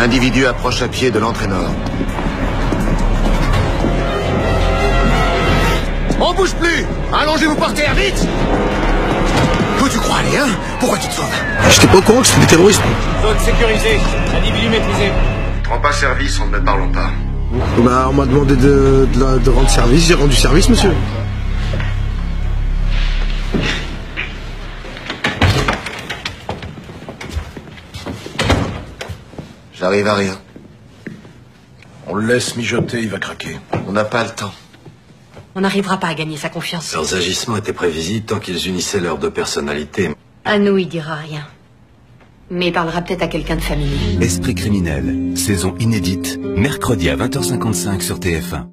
L'individu approche à pied de l'entraîneur. On bouge plus Allongez-vous par terre, vite Où tu crois aller, hein Pourquoi tu te sauves? J'étais pas au courant que c'était des terroristes. Zone sécurisée. Individu maîtrisé. Prends pas service, on ne me parlons pas. Bah, on m'a demandé de, de la- de rendre service, j'ai rendu service, monsieur. J'arrive à rien. On le laisse mijoter, il va craquer. On n'a pas le temps. On n'arrivera pas à gagner sa confiance. Leurs agissements étaient prévisibles tant qu'ils unissaient leurs deux personnalités. À nous, il dira rien. Mais il parlera peut-être à quelqu'un de familier. Esprit criminel, saison inédite, mercredi à 20h55 sur TF1.